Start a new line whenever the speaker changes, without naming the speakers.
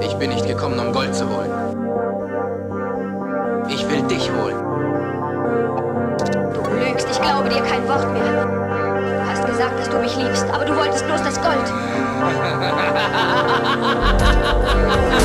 Ich bin nicht gekommen, um Gold zu holen. Ich will dich holen.
Du lügst, ich glaube dir kein Wort mehr. Du hast gesagt, dass du mich liebst, aber du wolltest bloß das Gold.